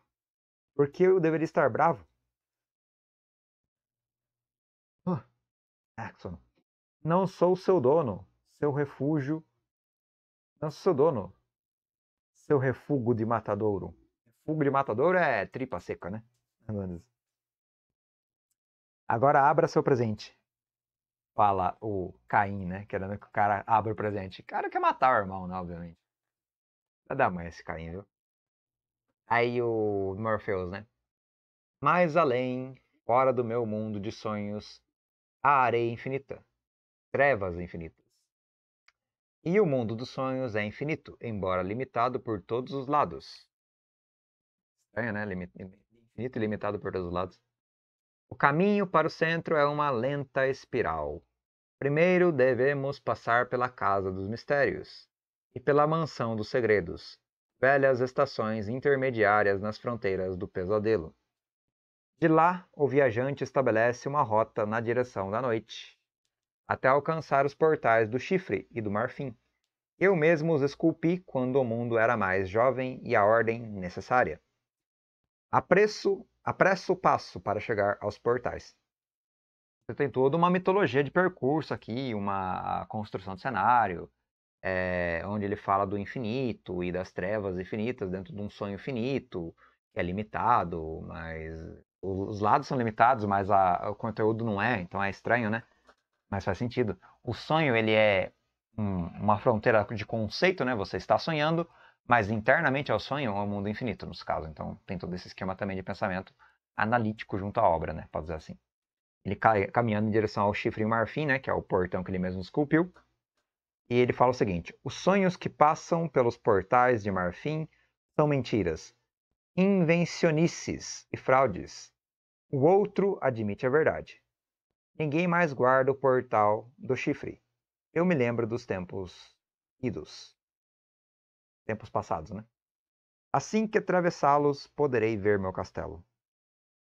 Por que eu deveria estar bravo? Uh, Axon. Não sou seu dono, seu refúgio não sou seu dono. Seu refúgio de matadouro. Refúgio de matadouro é tripa seca, né? Agora abra seu presente. Fala o Caim, né? Querendo que o cara abra o presente. O cara quer matar o irmão, né? Obviamente. Dar mãe esse Caim, viu? Aí o Morpheus, né? Mais além, fora do meu mundo de sonhos, a areia infinita. Trevas infinitas. E o mundo dos sonhos é infinito, embora limitado por todos os lados. Estranho, né? Infinito e limitado por todos os lados. O caminho para o centro é uma lenta espiral. Primeiro devemos passar pela Casa dos Mistérios e pela Mansão dos Segredos, velhas estações intermediárias nas fronteiras do pesadelo. De lá, o viajante estabelece uma rota na direção da noite, até alcançar os portais do chifre e do marfim. Eu mesmo os esculpi quando o mundo era mais jovem e a ordem necessária. Apresso, apresso o passo para chegar aos portais. Você tem toda uma mitologia de percurso aqui, uma construção de cenário, é, onde ele fala do infinito e das trevas infinitas dentro de um sonho finito, que é limitado, mas os lados são limitados, mas a, o conteúdo não é, então é estranho, né? mas faz sentido. O sonho ele é um, uma fronteira de conceito, né? Você está sonhando, mas internamente ao sonho é um mundo infinito, nos casos. Então tem todo esse esquema também de pensamento analítico junto à obra, né? Pode dizer assim. Ele cai caminhando em direção ao chifre marfim, né? Que é o portão que ele mesmo esculpiu. E ele fala o seguinte: os sonhos que passam pelos portais de marfim são mentiras, invencionices e fraudes. O outro admite a verdade. Ninguém mais guarda o portal do chifre. Eu me lembro dos tempos idos. Tempos passados, né? Assim que atravessá-los, poderei ver meu castelo.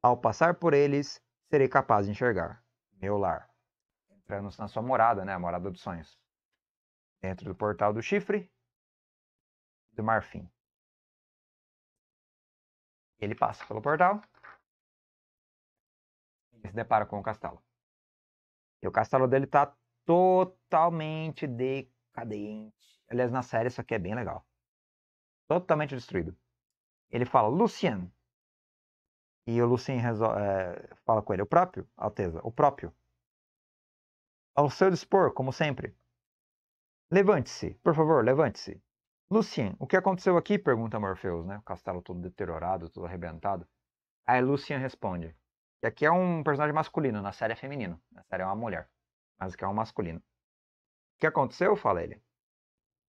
Ao passar por eles, serei capaz de enxergar meu lar. Entrando na sua morada, né? A morada dos sonhos. Dentro do portal do chifre do marfim. Ele passa pelo portal e se depara com o castelo. E o castelo dele tá totalmente decadente. Aliás, na série isso aqui é bem legal. Totalmente destruído. Ele fala, Lucien. E o Lucien é, fala com ele, o próprio, Alteza, o próprio. Ao seu dispor, como sempre. Levante-se, por favor, levante-se. Lucien, o que aconteceu aqui? Pergunta Morpheus, né? O castelo todo deteriorado, todo arrebentado. Aí Lucien responde: Que aqui é um personagem masculino, na série é feminino. Na série é uma mulher. Mas aqui é um masculino. O que aconteceu? Fala ele.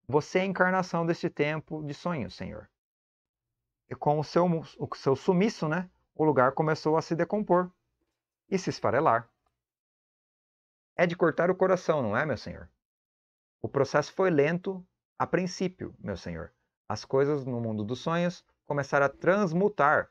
Você é a encarnação deste tempo de sonhos, Senhor. E com o seu, o seu sumiço, né? O lugar começou a se decompor e se esfarelar. É de cortar o coração, não é, meu senhor? O processo foi lento a princípio, meu senhor. As coisas no mundo dos sonhos começaram a transmutar.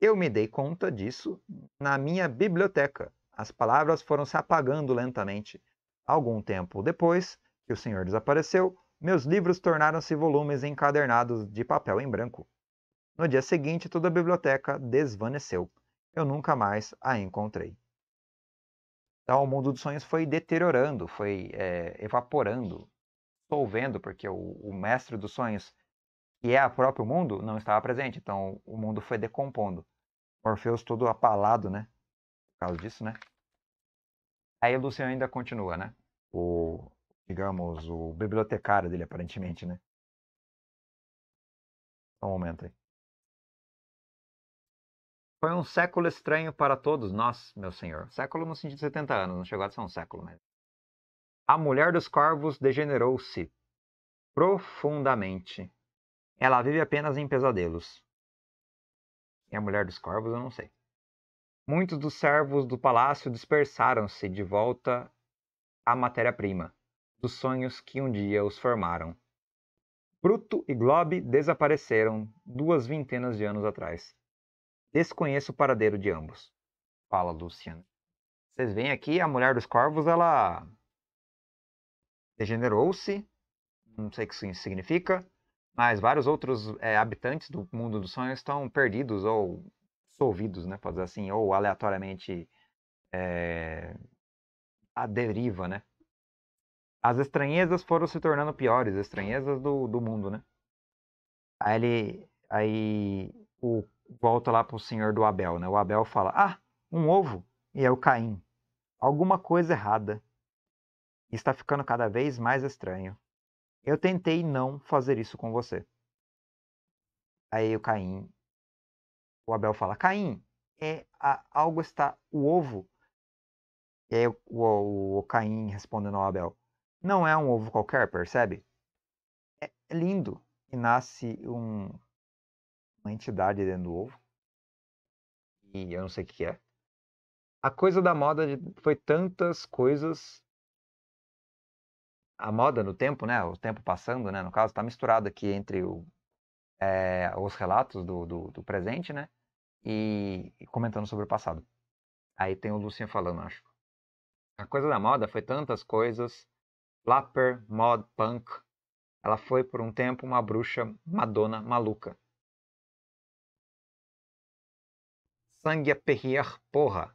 Eu me dei conta disso na minha biblioteca. As palavras foram se apagando lentamente. Algum tempo depois que o senhor desapareceu, meus livros tornaram-se volumes encadernados de papel em branco. No dia seguinte, toda a biblioteca desvaneceu. Eu nunca mais a encontrei. Então, o mundo dos sonhos foi deteriorando, foi é, evaporando, solvendo, porque o, o, mestre dos sonhos, que é o próprio mundo, não estava presente. Então, o mundo foi decompondo. Orfeus todo apalado, né? Por causa disso, né? Aí o Luciano ainda continua, né? O, digamos, o bibliotecário dele, aparentemente, né? Só um momento aí. Foi um século estranho para todos nós, meu senhor. Século no sentido de 70 anos, não chegou a ser um século mesmo. A mulher dos corvos degenerou-se profundamente. Ela vive apenas em pesadelos. E a mulher dos corvos, eu não sei. Muitos dos servos do palácio dispersaram-se de volta à matéria-prima, dos sonhos que um dia os formaram. Bruto e Globe desapareceram duas vintenas de anos atrás. Desconheço o paradeiro de ambos. Fala, Luciano. Vocês veem aqui, a mulher dos corvos, ela degenerou-se. Não sei o que isso significa. Mas vários outros é, habitantes do mundo dos sonhos estão perdidos ou solvidos, né? Dizer assim. Ou aleatoriamente é, à deriva, né? As estranhezas foram se tornando piores. Estranhezas do, do mundo, né? Aí ele... Aí o volta lá para o senhor do Abel, né? O Abel fala: Ah, um ovo. E é o Caim. Alguma coisa errada. Está ficando cada vez mais estranho. Eu tentei não fazer isso com você. Aí o Caim. O Abel fala: Caim, é, a, algo está. O ovo. E aí o, o, o Caim respondendo ao Abel: Não é um ovo qualquer, percebe? É lindo. E nasce um, uma entidade dentro do ovo. E eu não sei o que é. A coisa da moda foi tantas coisas. A moda no tempo, né? O tempo passando, né? No caso, está misturado aqui entre o, é, os relatos do, do, do, presente, né? E, e, comentando sobre o passado. Aí tem o Lucian falando, acho. A coisa da moda foi tantas coisas. Flapper, mod, punk. Ela foi por um tempo uma bruxa madonna maluca. Sangue a perrier, porra!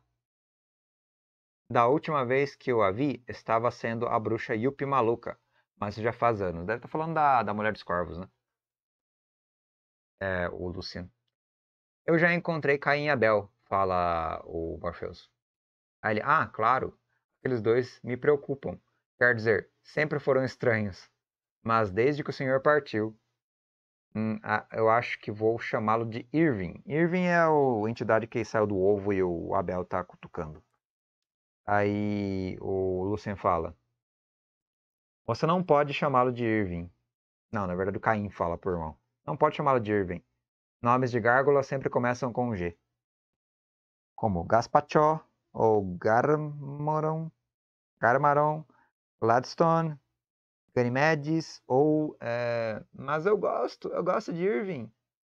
Da última vez que eu a vi, estava sendo a bruxa Yuppie maluca, mas já faz anos. Deve estar falando da, da Mulher dos Corvos, né? É, o Luciano. Eu já encontrei Caim e Abel, fala o Morpheus. Aí ele, ah, claro, aqueles dois me preocupam. Quer dizer, sempre foram estranhos. Mas desde que o senhor partiu, Hum, eu acho que vou chamá-lo de Irving. Irving é a entidade que saiu do ovo e o Abel tá cutucando. Aí o Lucien fala: Você não pode chamá-lo de Irving. Não, na verdade o Caim fala por irmão. Não pode chamá-lo de Irving. Nomes de gárgula sempre começam com G. Como Gaspachó ou Garmaron, Garmaron, Gladstone, Ganymedes ou é, mas eu gosto, eu gosto de Irving.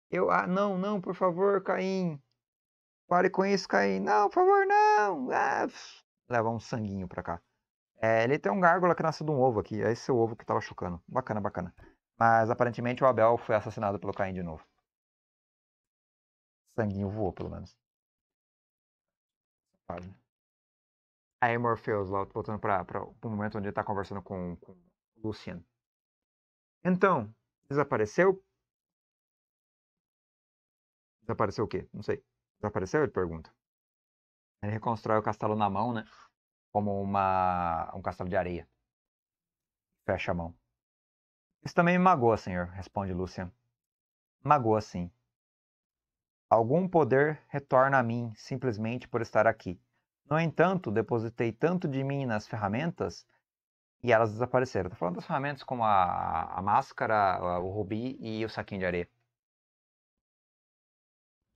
Eu ah não, não, por favor, Caim. Pare com isso, Caim. Não, por favor, não. Ah, leva um sanguinho pra cá. É, ele tem um gárgula que nasceu de um ovo aqui. É esse o ovo que tava chocando. Bacana, bacana. Mas aparentemente o Abel foi assassinado pelo Caim de novo. Sanguinho voou, pelo menos. Aí Morpheus, lá, voltando para o momento onde ele tá conversando com, com Lucian. Então, desapareceu? Desapareceu o quê? Não sei. Desapareceu? Ele pergunta. Ele reconstrói o castelo na mão, né? Como uma, um castelo de areia. Fecha a mão. Isso também me magoa, senhor, responde Lucian. Magoa, sim. Algum poder retorna a mim simplesmente por estar aqui. No entanto, depositei tanto de mim nas ferramentas e elas desapareceram. Estou falando das ferramentas como a, a máscara, o rubi e o saquinho de areia.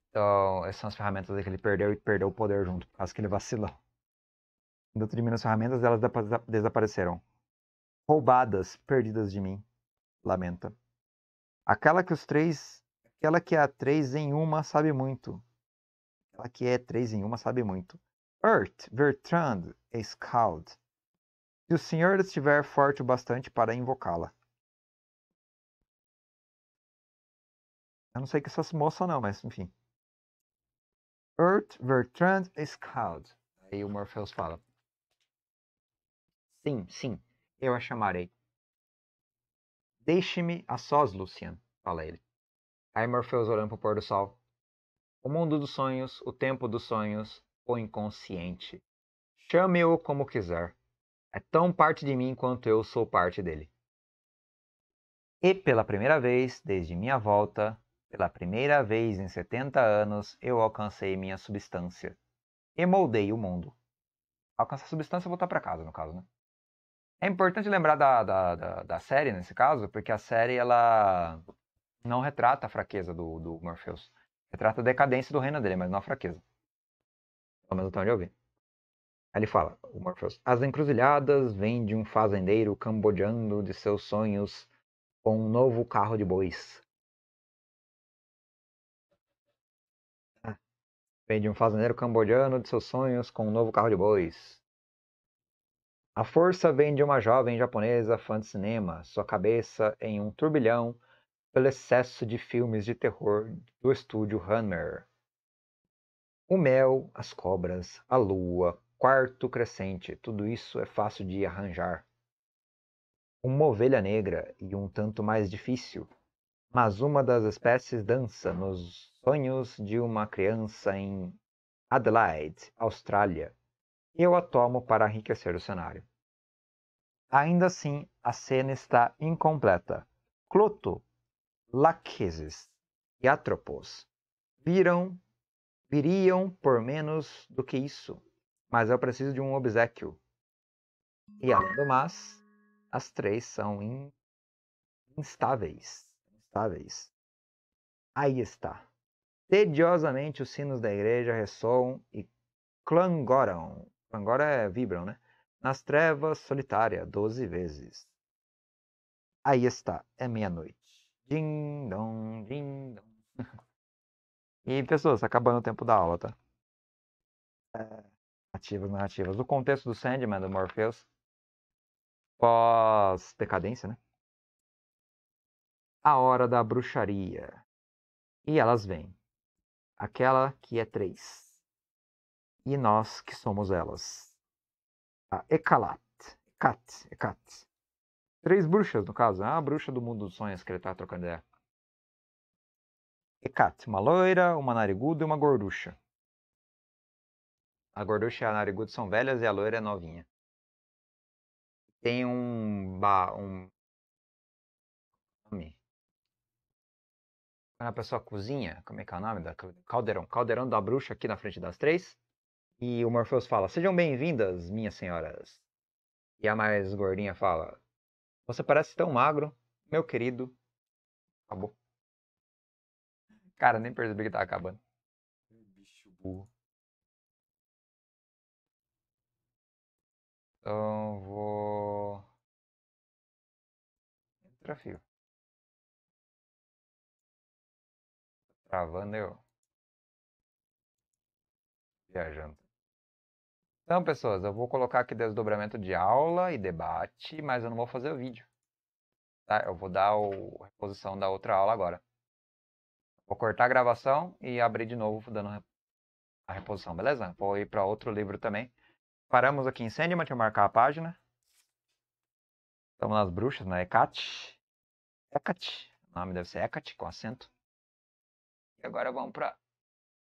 Então, essas são as ferramentas que ele perdeu e perdeu o poder junto, por causa que ele vacilou. Quando eu termino as ferramentas, elas desapareceram. Roubadas, perdidas de mim. Lamenta. Aquela que os três. Aquela que é a três em uma sabe muito. Aquela que é três em uma sabe muito. Earth, Bertrand, Scald. Se o senhor estiver forte o bastante para invocá-la. Eu não sei que é essa moça não, mas enfim. Earth, Bertrand, Scald. Aí o Morpheus fala. Sim, sim, eu a chamarei. Deixe-me a sós, Lucian, fala ele. Aí Morpheus olhando para o pôr do sol. O mundo dos sonhos, o tempo dos sonhos, o inconsciente. Chame-o como quiser. É tão parte de mim quanto eu sou parte dele. E pela primeira vez, desde minha volta, pela primeira vez em 70 anos, eu alcancei minha substância. E moldei o mundo. Alcançar a substância e voltar para casa, no caso, né? É importante lembrar da, da, da, da, série, nesse caso, porque a série ela não retrata a fraqueza do, do Morpheus. Retrata a decadência do reino dele, mas não a fraqueza. Pelo menos até onde eu vi. Aí ele fala, o Morpheus, as encruzilhadas vêm de um fazendeiro cambodiano de seus sonhos com um novo carro de bois. Ah, vem de um fazendeiro cambodiano de seus sonhos com um novo carro de bois. A força vem de uma jovem japonesa fã de cinema, sua cabeça em um turbilhão pelo excesso de filmes de terror do estúdio Hammer. O mel, as cobras, a lua, quarto crescente, tudo isso é fácil de arranjar. Uma ovelha negra e um tanto mais difícil, mas uma das espécies dança nos sonhos de uma criança em Adelaide, Austrália eu a tomo para enriquecer o cenário. Ainda assim, a cena está incompleta. Cloto, Lachesis e Atropos viram, viriam por menos do que isso, mas eu preciso de um obsequio. E além do mais, as três são instáveis. instáveis. Aí está. Tediosamente os sinos da igreja ressoam e clangoram Agora é vibram, né? Nas trevas, solitária, doze vezes. Aí está, é meia-noite. Ding dong, dong. [LAUGHS] e pessoas, acabando o tempo da aula, tá? É, narrativas, narrativas. O contexto do Sandman, do Morpheus, pós-decadência, né? A hora da bruxaria. E elas vêm. Aquela que é três e nós que somos elas. A Ekalat. Ekat. Ekat. Três bruxas, no caso. Ah, a bruxa do mundo dos sonhos que ele tá trocando ideia. Ekat. Uma loira, uma nariguda e uma gorducha. A gorducha e a nariguda são velhas e a loira é novinha. Tem um... Ba, um nome. Quando a pessoa cozinha, como é que é o nome? Da, caldeirão. Caldeirão da bruxa aqui na frente das três. E o Morpheus fala: Sejam bem-vindas, minhas senhoras. E a mais gordinha fala: Você parece tão magro, meu querido. Acabou. Cara, nem percebi que tá acabando. Bicho burro. Então vou. Entra, fio. Travando eu. Viajando. Então, pessoas, eu vou colocar aqui desdobramento de aula e debate, mas eu não vou fazer o vídeo. Tá? Eu vou dar a reposição da outra aula agora. Vou cortar a gravação e abrir de novo dando a reposição, beleza? Vou ir para outro livro também. Paramos aqui em Sandman, deixa eu marcar a página. Estamos nas bruxas, na Hecate. Hecate. O nome deve ser Hecate, com acento. E agora vamos para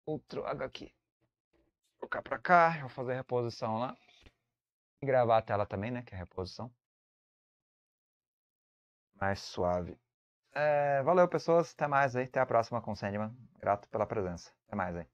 outro HQ trocar para cá, vou fazer a reposição lá. E gravar a tela também, né, que é a reposição. Mais suave. É, valeu, pessoas. Até mais aí. Até a próxima com Sandman. Grato pela presença. Até mais aí.